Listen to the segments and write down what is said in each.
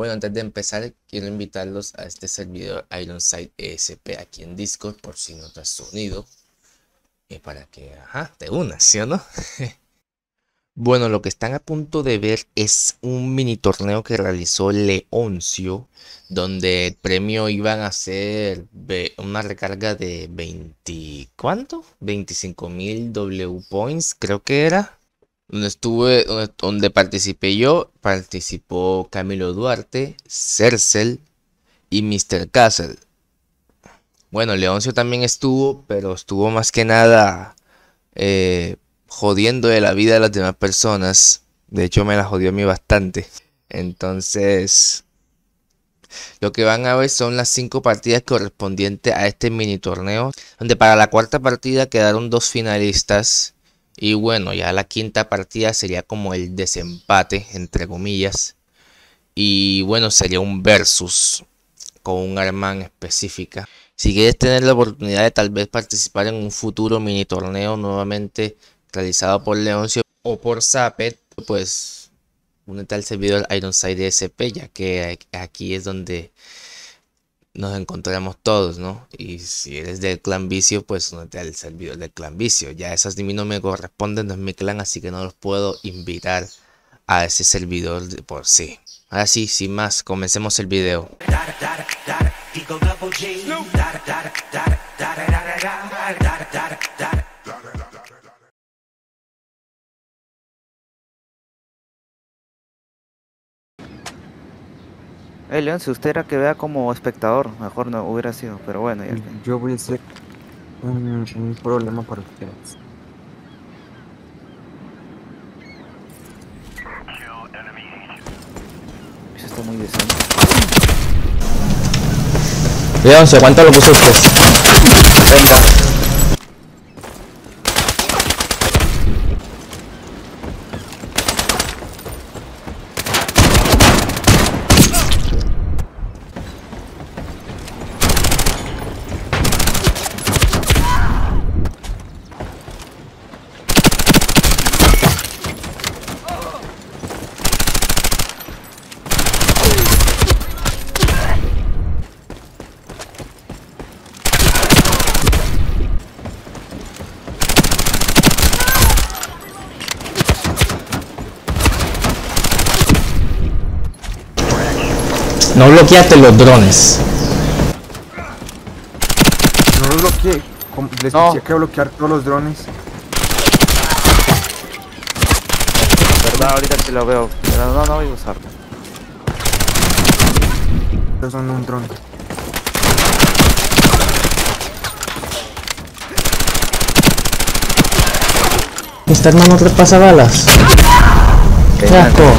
Bueno, antes de empezar, quiero invitarlos a este servidor Ironside ESP aquí en Discord, por si no te has unido. Y para que, ajá, te unas, ¿sí o no? bueno, lo que están a punto de ver es un mini torneo que realizó Leoncio, donde el premio iban a ser una recarga de 20, ¿cuánto? 25 mil W points, creo que era donde estuve, donde, participé yo, participó Camilo Duarte, Cercel y Mr. Castle. Bueno, Leoncio también estuvo, pero estuvo más que nada eh, jodiendo de la vida de las demás personas. De hecho, me la jodió a mí bastante. Entonces, lo que van a ver son las cinco partidas correspondientes a este mini torneo, donde para la cuarta partida quedaron dos finalistas y bueno, ya la quinta partida sería como el desempate, entre comillas. Y bueno, sería un versus con un arma específica. Si quieres tener la oportunidad de tal vez participar en un futuro mini torneo nuevamente realizado por Leoncio o por Zapet, pues únete al servidor Ironside SP, ya que aquí es donde nos encontramos todos, ¿no? Y si eres del clan vicio, pues no te el servidor del clan vicio. Ya esas de mí no me corresponden, no es mi clan, así que no los puedo invitar a ese servidor de por sí. Ahora sí, sin más, comencemos el video. Eh, León, si usted era que vea como espectador, mejor no hubiera sido, pero bueno. Ya Yo voy a ser un, problema para ustedes. Eso está muy decente. León, ¿se cuánto lo puso usted? Venga. No bloqueaste los drones. No los bloqueé. Les no. que bloquear todos los drones. Verdad, ahorita sí lo veo. Pero no, no voy a usarlo. Estos son un dron. Este hermano repasa balas. Qué asco.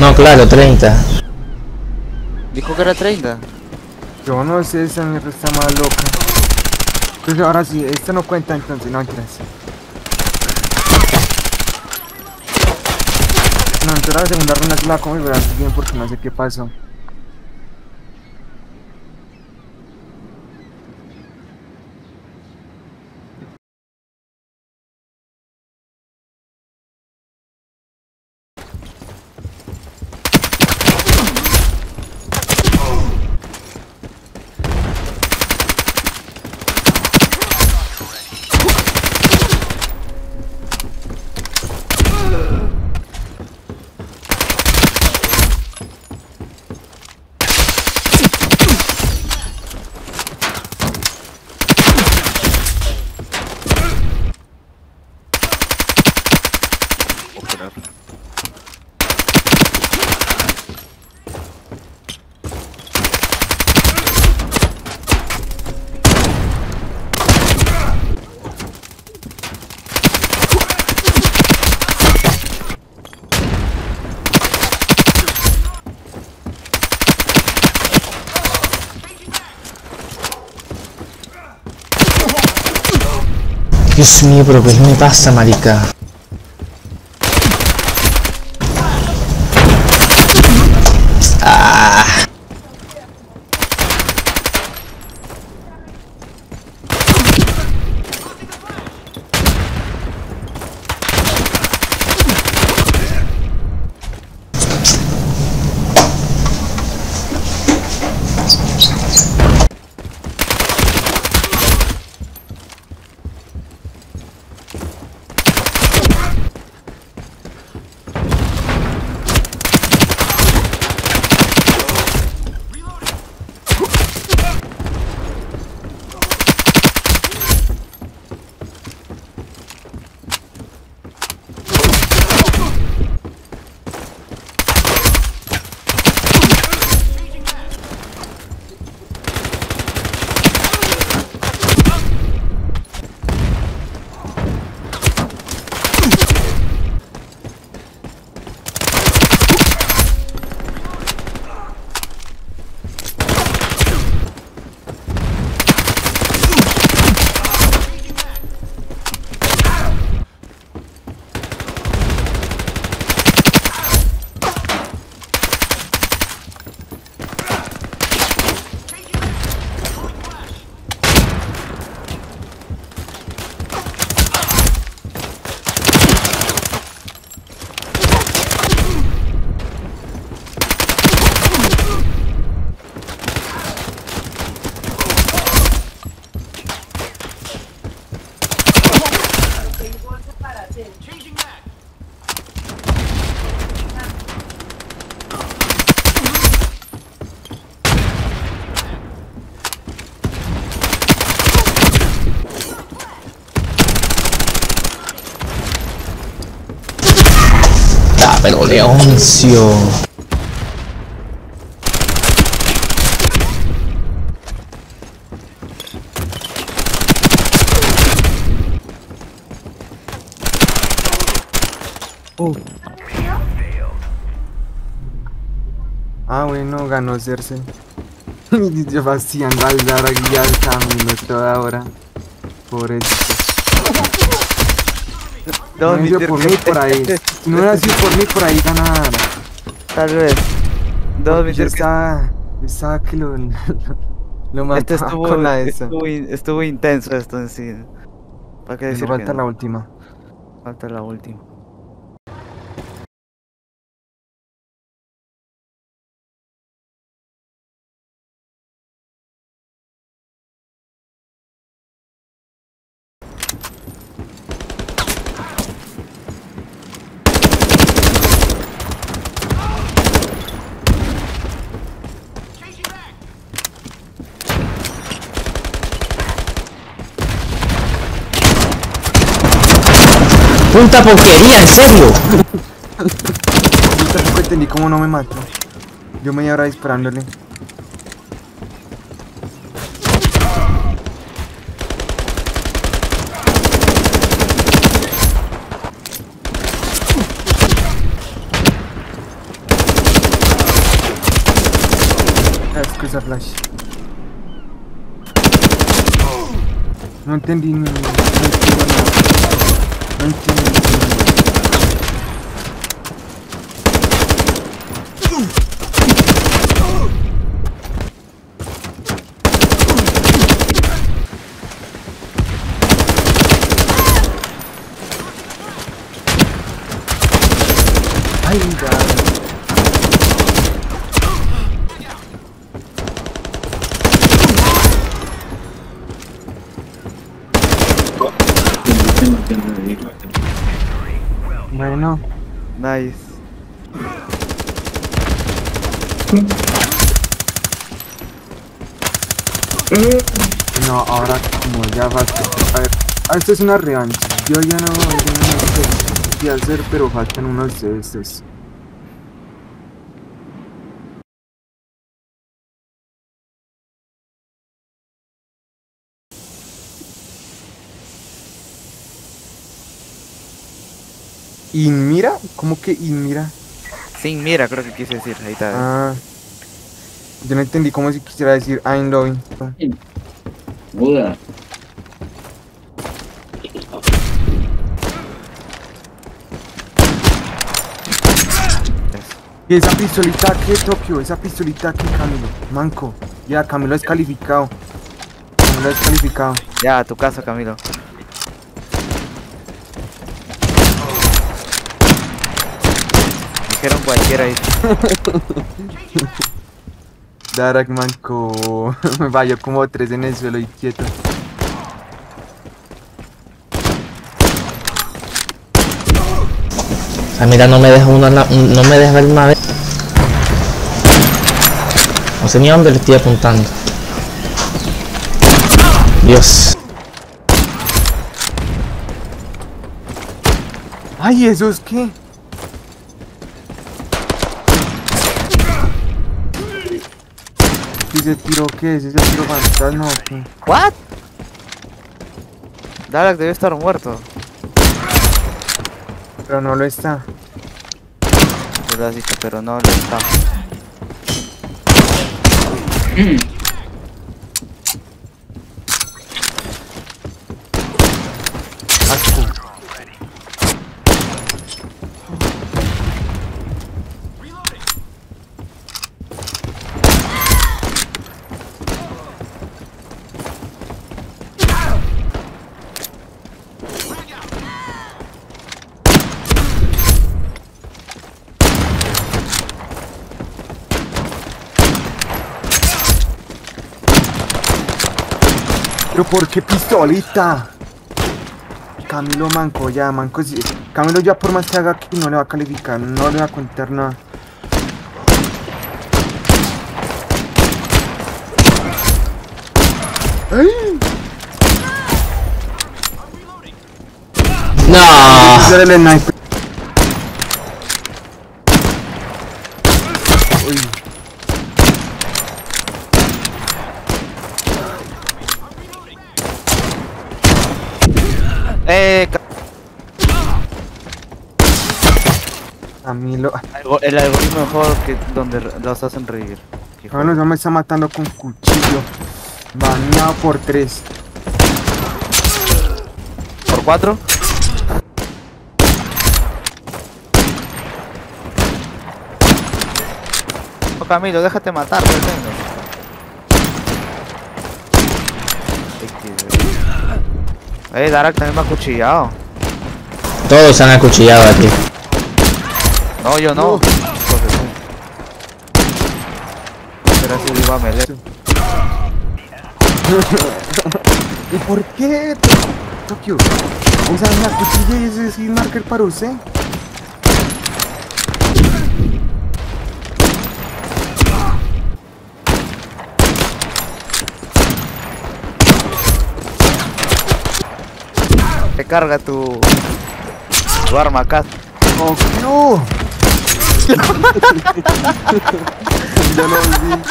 No, claro, 30. Dijo que era 30. Yo no sé, esa mierda está más loca. Pues ahora sí, esta no cuenta entonces, no entras. No, entonces la segunda ronda se la verás bien porque no sé qué pasó. Dios mío, pero ¿qué me pasa, marica? Pero Leoncio. Ah, bueno, ganó Cersei. Sebastián Galdara guía el camino toda hora. Pobrecito. No, No por mí por ahí. Si no hubiera sido por mí por ahí ganara. Tal vez. Mi yo estaba, yo estaba que lo, lo mataba Este estuvo, con la estuvo, estuvo intenso esto en sí. ¿Para qué decir que falta no? la última. Falta la última. ¡Puta porquería, en serio! Yo tampoco entendí cómo no me mató. Yo media hora disparándole. Ah, es que esa flash. No entendí. No entiendo, no entiendo. Ay, ya. Bueno, Nice. no, ahora como ya va. A ver, esto es una revancha. Yo ya no. Yo no me- que hacer, pero faltan unos de estos. ¿Inmira? ¿Cómo que Inmira? Sin mira, creo que quise decir. Ahí está. Ah. Yo no entendí cómo si quisiera decir I'm loving. Buda. ¿Y esa pistolita qué, Tokio? Esa pistolita qué, Camilo. Manco. Ya, Camilo es calificado. Camilo es calificado. Ya, a tu casa, Camilo. Dijeron cualquiera ahí. Darak, manco. Me vaya como tres en el suelo y quieto. Ah, mira, no me deja uno, la- no me deja ver una vez. No sé ni a dónde le estoy apuntando. Dios. Ay, ¿eso es qué? Ese tiro qué es? ¿Ese tiro fantasma o qué? ¿What? Dalek debe estar muerto. Pero no lo está. Pero no lo está. ¿Pero por qué pistolita? Camilo Manco, ya, Manco. sí- Camilo ya por más que haga aquí no le va a calificar, no le va a contar nada. No. Ese era el sniper. Uy, Eh, ca- Camilo. algo- el algoritmo mejor que donde los hacen reír. Bueno, ya me está matando con cuchillo. Baneado por tres. joder. ¿Por cuatro? Oh, Camilo, déjate matar, pues, venga. Eh, Darak también me ha cuchillado. Todos se han acuchillado aquí. No, yo no. Su- Era si iba a melee. ¿Y por qué? To- Tokio. Usa una cuchilla y ese es el marker para usted. Te carga tu, tu arma acá. Tokio. Ya lo vi.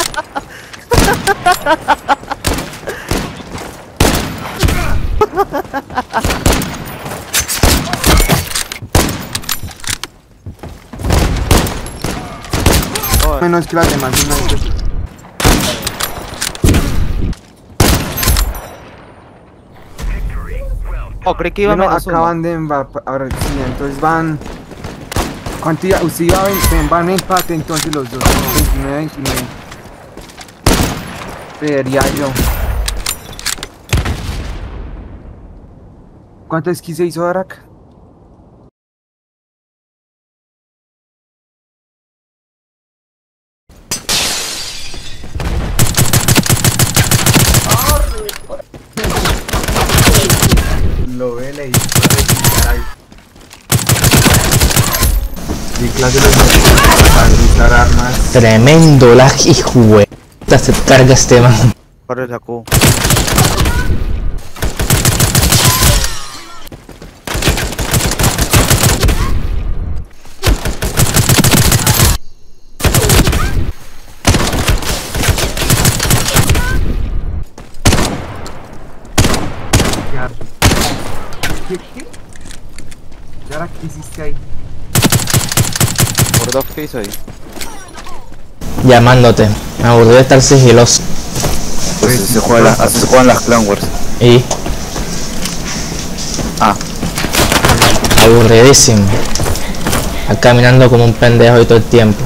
Oh, Menos que las demás oh, creí que iba Bueno, uno. acaban de. Ahora sí, entonces van. ¿Cuánto iba? Usted iba a 20, van en empate entonces los dos. 29, 29. Vería yo. ¿Cuánto es que se hizo Darak? clase de armas. Tremendo lag y jugueta se carga este man. Para la Q. ¿Qué? ¿Qué hiciste ahí? Dos que hizo ahí. Llamándote. Me aburrí de estar sigiloso. Pues así se juegan las, así se juegan las Clan Wars. Y Ah, aburridísimo. Estar caminando como un pendejo y todo el tiempo.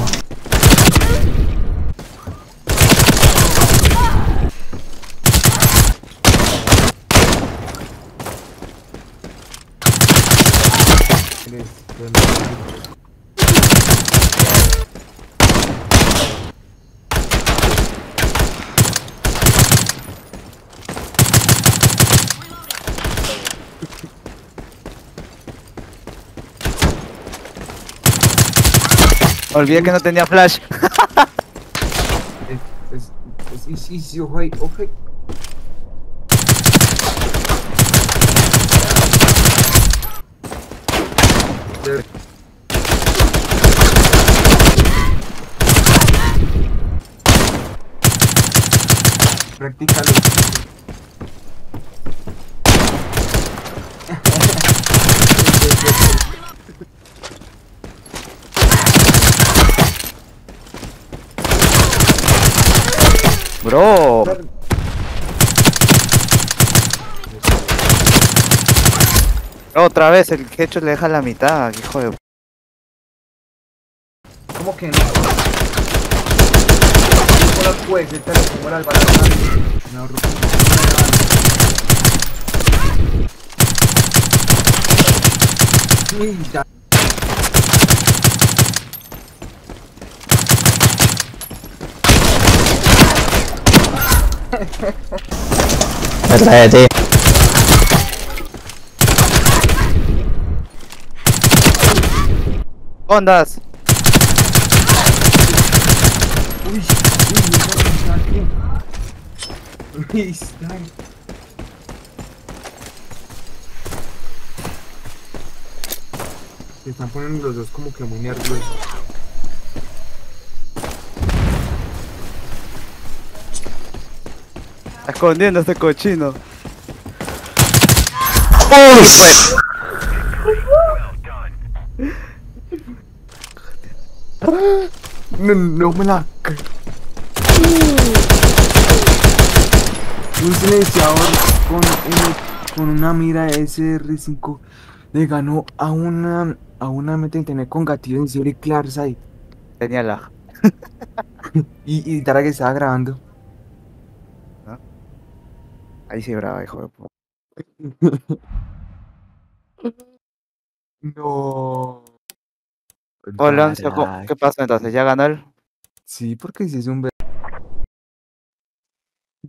Olvidé que no tenía flash. Es, es, es easy, ojo ahí. Practícalo. Bro. Otra vez, el hecho le deja la mitad, hijo de... ¿Cómo que no? No la puedes, esta le pongo ahorro Uy, ya. Retráete. ¡Ondas! Uy, uy, está. Se están poniendo los dos como que muy nerviosos. Escondiendo este cochino. No, no me la. Un silenciador con, con una mira SR5 le ganó a una a una meta internet con gatillo en serie Clarsight. Tenía la... Y, y Tara que estaba grabando. Ahí sí brava, hijo de puta. No. Hola, Ansia, ¿cómo- Barak. ¿qué pasa entonces? ¿Ya ganó él? Sí, porque si es un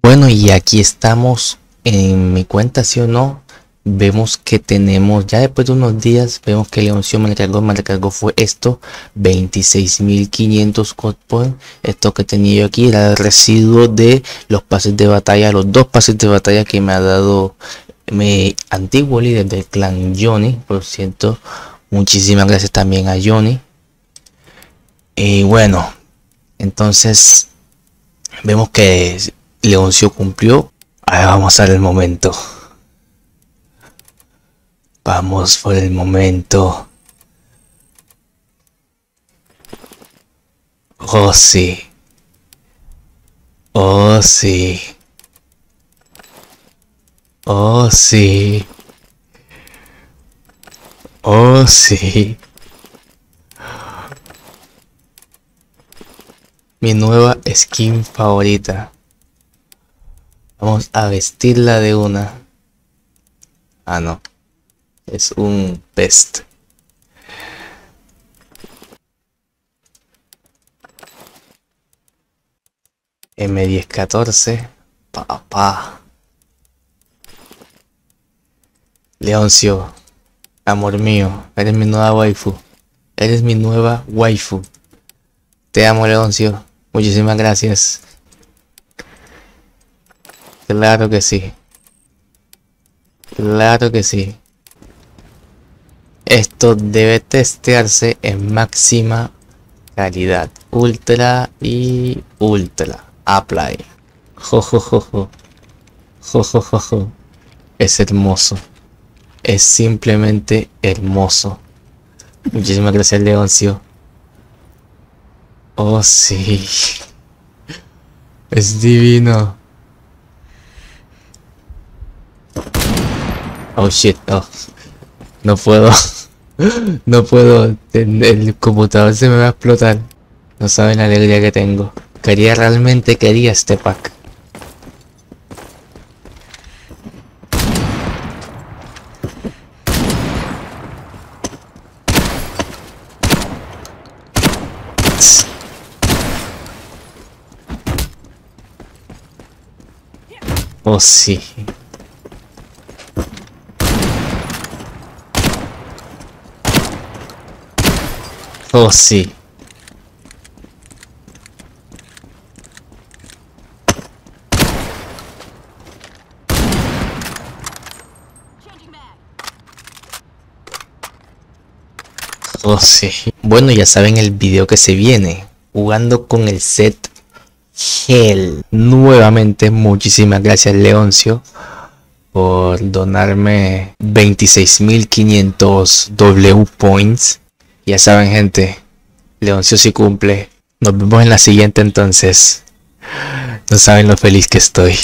Bueno, y aquí estamos en mi cuenta, ¿sí o no? Vemos que tenemos, ya después de unos días, vemos que Leoncio me recargó fue esto, 26.500 code point. Esto que tenía yo aquí era el residuo de los pases de batalla, los dos pases de batalla que me ha dado mi antiguo líder del clan Johnny. Por cierto, muchísimas gracias también a Johnny. Y bueno, entonces vemos que Leoncio cumplió. Ahora vamos a ver el momento. Vamos por el momento. Oh sí. Oh sí. Oh sí. Oh sí. Mi nueva skin favorita. Vamos a vestirla de una. Ah, no. Es un best. M1014. Papá. Leoncio. Amor mío. Eres mi nueva waifu. Eres mi nueva waifu. Te amo, Leoncio. Muchísimas gracias. Claro que sí. Claro que sí. Esto debe testearse en máxima calidad. Ultra y ultra. Apply. Jo, jo, jo, jo. Jo, jo, jo, jo. Es hermoso. Es simplemente hermoso. Muchísimas gracias, Leoncio. Oh, sí. Es divino. Oh, shit. Oh. No puedo. No puedo. El, el computador se me va a explotar. No saben la alegría que tengo. Quería, realmente quería este pack. Oh, sí. Oh, sí. Oh, sí. Bueno, ya saben el video que se viene. Jugando con el set Hell. Nuevamente, muchísimas gracias, Leoncio, por donarme 26.500 W points. Ya saben, gente, Leoncio sí cumple. Nos vemos en la siguiente entonces. No saben lo feliz que estoy.